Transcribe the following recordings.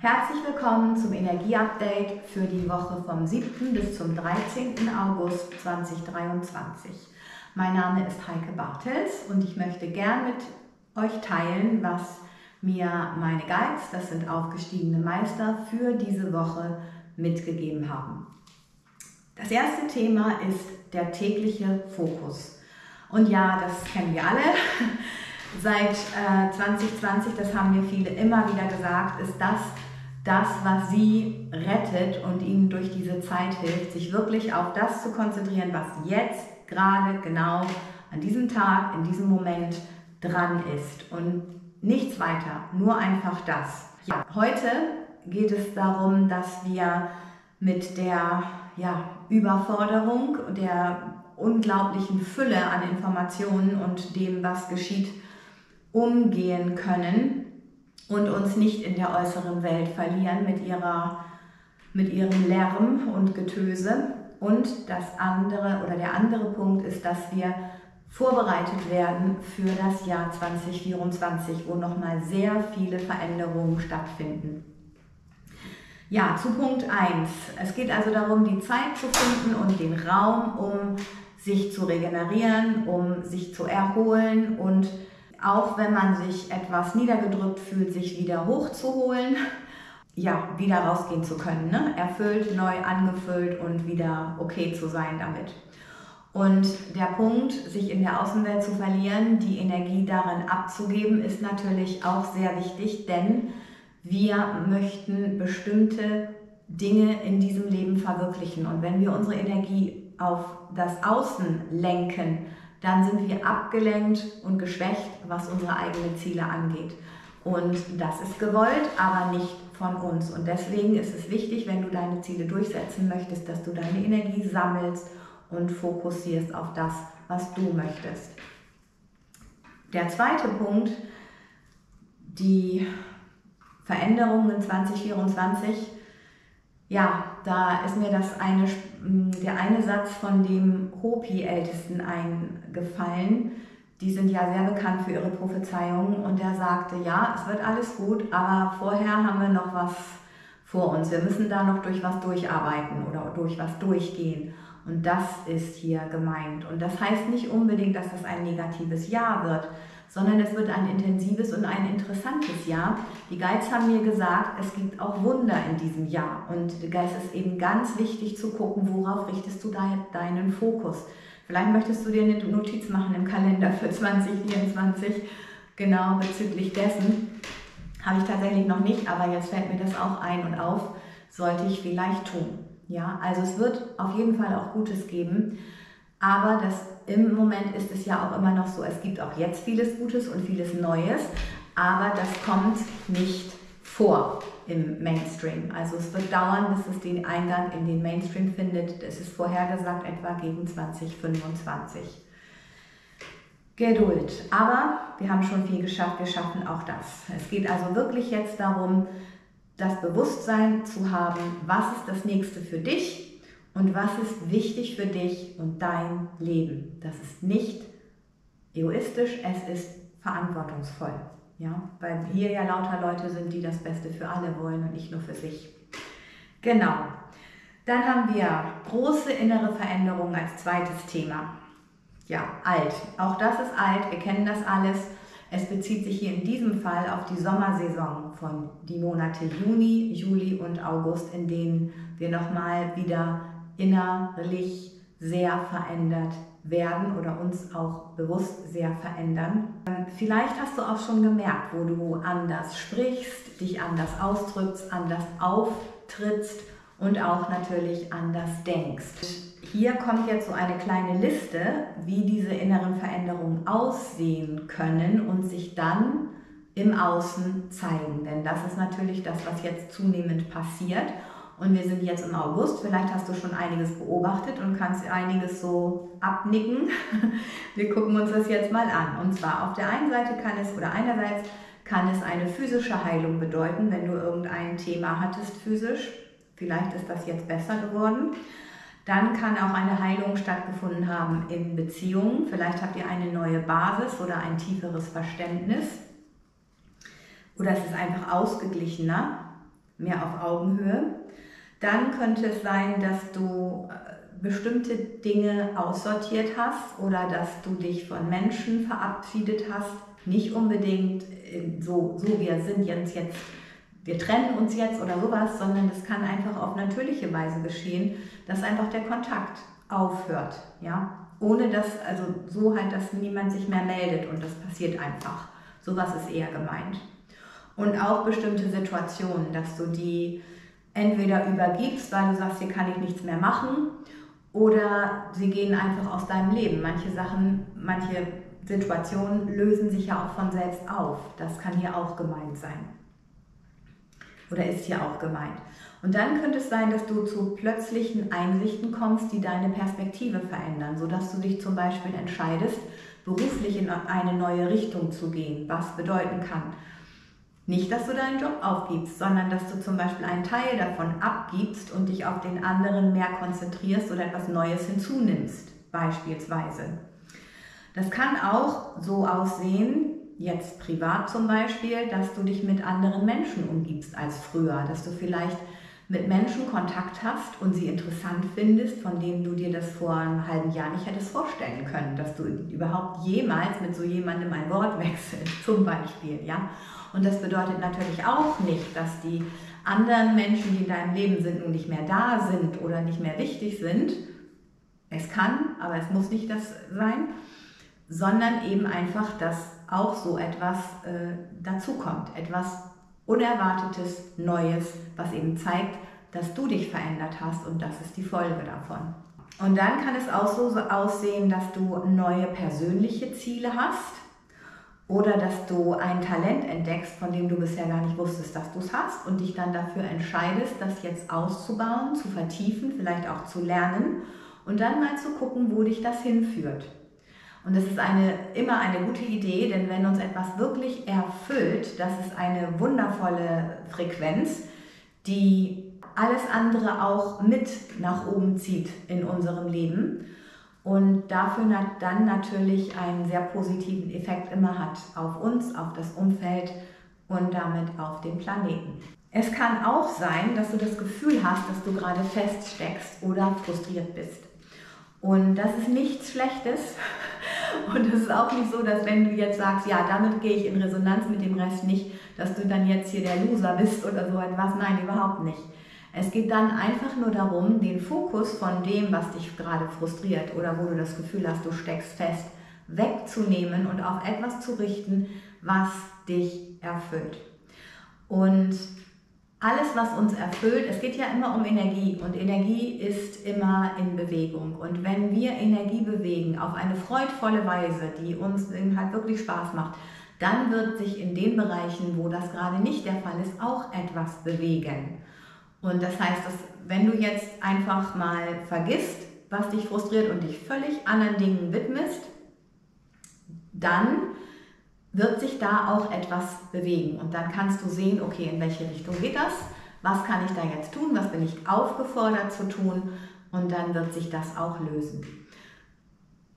Herzlich willkommen zum Energieupdate für die Woche vom 7. bis zum 13. August 2023. Mein Name ist Heike Bartels und ich möchte gern mit euch teilen, was mir meine Guides, das sind aufgestiegene Meister, für diese Woche mitgegeben haben. Das erste Thema ist der tägliche Fokus. Und ja, das kennen wir alle. Seit äh, 2020, das haben mir viele immer wieder gesagt, ist das das, was sie rettet und ihnen durch diese Zeit hilft, sich wirklich auf das zu konzentrieren, was jetzt gerade genau an diesem Tag, in diesem Moment dran ist und nichts weiter, nur einfach das. Ja, heute geht es darum, dass wir mit der ja, Überforderung, der unglaublichen Fülle an Informationen und dem, was geschieht, umgehen können und uns nicht in der äußeren Welt verlieren mit, ihrer, mit ihrem Lärm und Getöse. Und das andere oder der andere Punkt ist, dass wir vorbereitet werden für das Jahr 2024, wo nochmal sehr viele Veränderungen stattfinden. Ja, zu Punkt 1. Es geht also darum, die Zeit zu finden und den Raum, um sich zu regenerieren, um sich zu erholen und auch wenn man sich etwas niedergedrückt fühlt, sich wieder hochzuholen, ja, wieder rausgehen zu können. Ne? Erfüllt, neu angefüllt und wieder okay zu sein damit. Und der Punkt, sich in der Außenwelt zu verlieren, die Energie darin abzugeben, ist natürlich auch sehr wichtig, denn wir möchten bestimmte Dinge in diesem Leben verwirklichen. Und wenn wir unsere Energie auf das Außen lenken, dann sind wir abgelenkt und geschwächt, was unsere eigenen Ziele angeht. Und das ist gewollt, aber nicht von uns. Und deswegen ist es wichtig, wenn du deine Ziele durchsetzen möchtest, dass du deine Energie sammelst und fokussierst auf das, was du möchtest. Der zweite Punkt, die Veränderungen 2024 ja, da ist mir das eine, der eine Satz von dem Hopi-Ältesten eingefallen. Die sind ja sehr bekannt für ihre Prophezeiungen und der sagte, ja, es wird alles gut, aber vorher haben wir noch was vor uns. Wir müssen da noch durch was durcharbeiten oder durch was durchgehen. Und das ist hier gemeint. Und das heißt nicht unbedingt, dass das ein negatives Jahr wird, sondern es wird ein intensives und ein interessantes Jahr. Die Guides haben mir gesagt, es gibt auch Wunder in diesem Jahr. Und es ist eben ganz wichtig zu gucken, worauf richtest du deinen Fokus. Vielleicht möchtest du dir eine Notiz machen im Kalender für 2024, genau bezüglich dessen. Habe ich tatsächlich noch nicht, aber jetzt fällt mir das auch ein und auf, sollte ich vielleicht tun. Ja, also es wird auf jeden Fall auch Gutes geben. Aber das, im Moment ist es ja auch immer noch so, es gibt auch jetzt vieles Gutes und vieles Neues, aber das kommt nicht vor im Mainstream. Also es wird dauern, bis es den Eingang in den Mainstream findet. Es ist vorhergesagt etwa gegen 2025. Geduld. Aber wir haben schon viel geschafft, wir schaffen auch das. Es geht also wirklich jetzt darum, das Bewusstsein zu haben, was ist das nächste für dich und was ist wichtig für dich und dein Leben. Das ist nicht egoistisch, es ist verantwortungsvoll. Ja? Weil hier ja lauter Leute sind, die das Beste für alle wollen und nicht nur für sich. Genau. Dann haben wir große innere Veränderungen als zweites Thema. Ja, alt. Auch das ist alt, wir kennen das alles. Es bezieht sich hier in diesem Fall auf die Sommersaison von die Monate Juni, Juli und August, in denen wir nochmal wieder innerlich sehr verändert werden oder uns auch bewusst sehr verändern. Vielleicht hast du auch schon gemerkt, wo du anders sprichst, dich anders ausdrückst, anders auftrittst und auch natürlich anders denkst. Hier kommt jetzt so eine kleine Liste, wie diese inneren Veränderungen aussehen können und sich dann im Außen zeigen. Denn das ist natürlich das, was jetzt zunehmend passiert. Und wir sind jetzt im August. Vielleicht hast du schon einiges beobachtet und kannst einiges so abnicken. Wir gucken uns das jetzt mal an. Und zwar auf der einen Seite kann es oder einerseits kann es eine physische Heilung bedeuten, wenn du irgendein Thema hattest physisch. Vielleicht ist das jetzt besser geworden. Dann kann auch eine Heilung stattgefunden haben in Beziehungen. Vielleicht habt ihr eine neue Basis oder ein tieferes Verständnis. Oder es ist einfach ausgeglichener mehr auf Augenhöhe. Dann könnte es sein, dass du äh, bestimmte Dinge aussortiert hast oder dass du dich von Menschen verabschiedet hast. Nicht unbedingt so, so wir sind jetzt, jetzt, wir trennen uns jetzt oder sowas, sondern das kann einfach auf natürliche Weise geschehen, dass einfach der Kontakt aufhört. Ja? Ohne dass, also so halt, dass niemand sich mehr meldet und das passiert einfach. Sowas ist eher gemeint. Und auch bestimmte Situationen, dass du die entweder übergibst, weil du sagst, hier kann ich nichts mehr machen, oder sie gehen einfach aus deinem Leben. Manche Sachen, manche Situationen lösen sich ja auch von selbst auf. Das kann hier auch gemeint sein. Oder ist hier auch gemeint. Und dann könnte es sein, dass du zu plötzlichen Einsichten kommst, die deine Perspektive verändern, sodass du dich zum Beispiel entscheidest, beruflich in eine neue Richtung zu gehen, was bedeuten kann. Nicht, dass du deinen Job aufgibst, sondern dass du zum Beispiel einen Teil davon abgibst und dich auf den anderen mehr konzentrierst oder etwas Neues hinzunimmst, beispielsweise. Das kann auch so aussehen, jetzt privat zum Beispiel, dass du dich mit anderen Menschen umgibst als früher, dass du vielleicht mit Menschen Kontakt hast und sie interessant findest, von denen du dir das vor einem halben Jahr nicht hättest vorstellen können, dass du überhaupt jemals mit so jemandem ein Wort wechselst, zum Beispiel, ja. Und das bedeutet natürlich auch nicht, dass die anderen Menschen, die in deinem Leben sind, nun nicht mehr da sind oder nicht mehr wichtig sind. Es kann, aber es muss nicht das sein, sondern eben einfach, dass auch so etwas äh, dazukommt, etwas Unerwartetes, Neues, was eben zeigt, dass du dich verändert hast und das ist die Folge davon. Und dann kann es auch so aussehen, dass du neue persönliche Ziele hast oder dass du ein Talent entdeckst, von dem du bisher gar nicht wusstest, dass du es hast und dich dann dafür entscheidest, das jetzt auszubauen, zu vertiefen, vielleicht auch zu lernen und dann mal zu gucken, wo dich das hinführt. Und das ist eine, immer eine gute Idee, denn wenn uns etwas wirklich erfüllt, das ist eine wundervolle Frequenz, die alles andere auch mit nach oben zieht in unserem Leben und dafür dann natürlich einen sehr positiven Effekt immer hat auf uns, auf das Umfeld und damit auf den Planeten. Es kann auch sein, dass du das Gefühl hast, dass du gerade feststeckst oder frustriert bist. Und das ist nichts Schlechtes, Und es ist auch nicht so, dass wenn du jetzt sagst, ja, damit gehe ich in Resonanz mit dem Rest nicht, dass du dann jetzt hier der Loser bist oder so etwas. Nein, überhaupt nicht. Es geht dann einfach nur darum, den Fokus von dem, was dich gerade frustriert oder wo du das Gefühl hast, du steckst fest, wegzunehmen und auf etwas zu richten, was dich erfüllt. Und alles, was uns erfüllt, es geht ja immer um Energie und Energie ist immer in Bewegung. Und wenn wir Energie bewegen auf eine freudvolle Weise, die uns halt wirklich Spaß macht, dann wird sich in den Bereichen, wo das gerade nicht der Fall ist, auch etwas bewegen. Und das heißt, dass wenn du jetzt einfach mal vergisst, was dich frustriert und dich völlig anderen Dingen widmest, dann wird sich da auch etwas bewegen. Und dann kannst du sehen, okay, in welche Richtung geht das? Was kann ich da jetzt tun? Was bin ich aufgefordert zu tun? Und dann wird sich das auch lösen.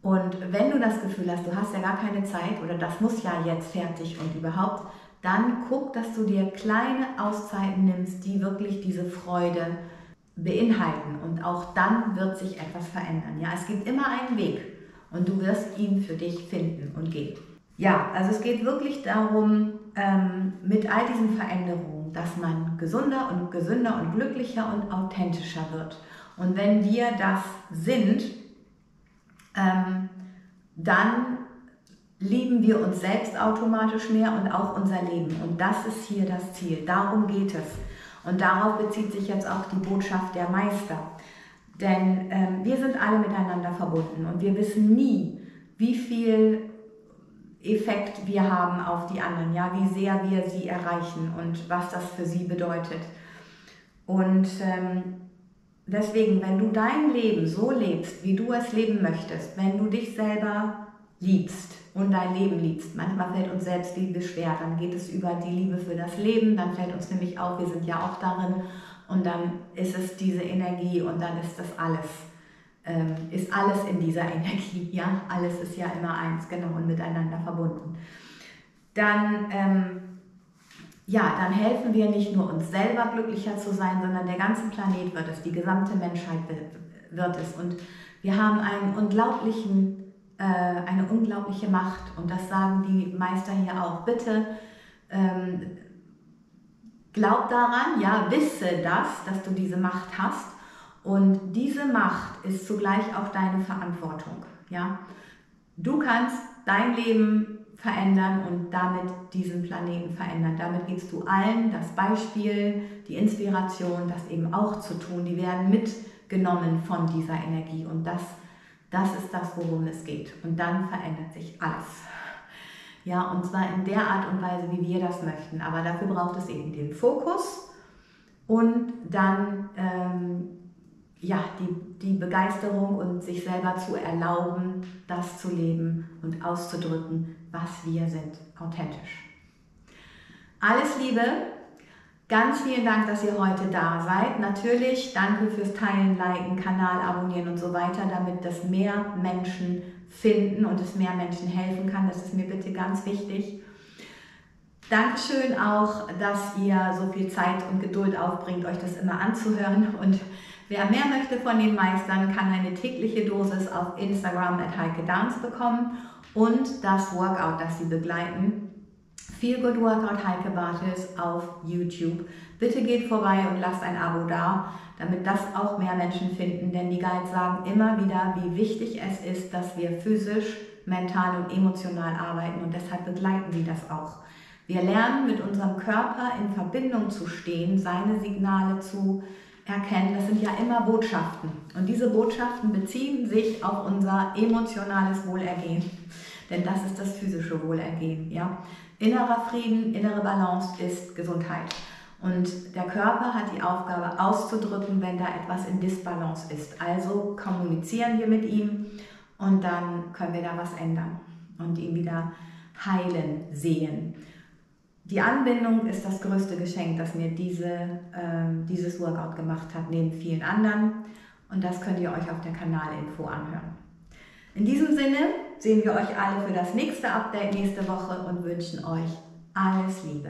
Und wenn du das Gefühl hast, du hast ja gar keine Zeit oder das muss ja jetzt fertig und überhaupt, dann guck, dass du dir kleine Auszeiten nimmst, die wirklich diese Freude beinhalten. Und auch dann wird sich etwas verändern. Ja, es gibt immer einen Weg und du wirst ihn für dich finden und gehen. Ja, also es geht wirklich darum, ähm, mit all diesen Veränderungen, dass man gesunder und gesünder und glücklicher und authentischer wird. Und wenn wir das sind, ähm, dann lieben wir uns selbst automatisch mehr und auch unser Leben. Und das ist hier das Ziel. Darum geht es. Und darauf bezieht sich jetzt auch die Botschaft der Meister. Denn ähm, wir sind alle miteinander verbunden und wir wissen nie, wie viel Effekt wir haben auf die anderen, ja, wie sehr wir sie erreichen und was das für sie bedeutet. Und ähm, deswegen, wenn du dein Leben so lebst, wie du es leben möchtest, wenn du dich selber liebst und dein Leben liebst, manchmal fällt uns Selbstliebe schwer, dann geht es über die Liebe für das Leben, dann fällt uns nämlich auf, wir sind ja auch darin und dann ist es diese Energie und dann ist das alles ähm, ist alles in dieser Energie. Ja, alles ist ja immer eins, genau, und miteinander verbunden. Dann ähm, ja, dann helfen wir nicht nur uns selber glücklicher zu sein, sondern der ganze Planet wird es, die gesamte Menschheit wird es. Und wir haben einen unglaublichen, äh, eine unglaubliche Macht und das sagen die Meister hier auch. Bitte ähm, glaub daran, ja, wisse das, dass du diese Macht hast und diese Macht ist zugleich auch deine Verantwortung. Ja? Du kannst dein Leben verändern und damit diesen Planeten verändern. Damit gibst du allen das Beispiel, die Inspiration, das eben auch zu tun. Die werden mitgenommen von dieser Energie und das, das ist das, worum es geht. Und dann verändert sich alles. Ja, und zwar in der Art und Weise, wie wir das möchten. Aber dafür braucht es eben den Fokus und dann ähm, ja, die, die Begeisterung und sich selber zu erlauben, das zu leben und auszudrücken, was wir sind, authentisch. Alles Liebe, ganz vielen Dank, dass ihr heute da seid. Natürlich danke fürs Teilen, Liken, Kanal abonnieren und so weiter, damit das mehr Menschen finden und es mehr Menschen helfen kann. Das ist mir bitte ganz wichtig. Dankeschön auch, dass ihr so viel Zeit und Geduld aufbringt, euch das immer anzuhören und Wer mehr möchte von den Meistern, kann eine tägliche Dosis auf Instagram at Heike Dance bekommen und das Workout, das sie begleiten. Feel Good Workout Heike Bartels auf YouTube. Bitte geht vorbei und lasst ein Abo da, damit das auch mehr Menschen finden, denn die Guides sagen immer wieder, wie wichtig es ist, dass wir physisch, mental und emotional arbeiten und deshalb begleiten sie das auch. Wir lernen mit unserem Körper in Verbindung zu stehen, seine Signale zu erkennen, das sind ja immer Botschaften. Und diese Botschaften beziehen sich auf unser emotionales Wohlergehen. Denn das ist das physische Wohlergehen. Ja? Innerer Frieden, innere Balance ist Gesundheit. Und der Körper hat die Aufgabe auszudrücken, wenn da etwas in Disbalance ist. Also kommunizieren wir mit ihm und dann können wir da was ändern und ihn wieder heilen sehen. Die Anbindung ist das größte Geschenk, das mir diese, äh, dieses Workout gemacht hat, neben vielen anderen. Und das könnt ihr euch auf der Kanalinfo anhören. In diesem Sinne sehen wir euch alle für das nächste Update nächste Woche und wünschen euch alles Liebe.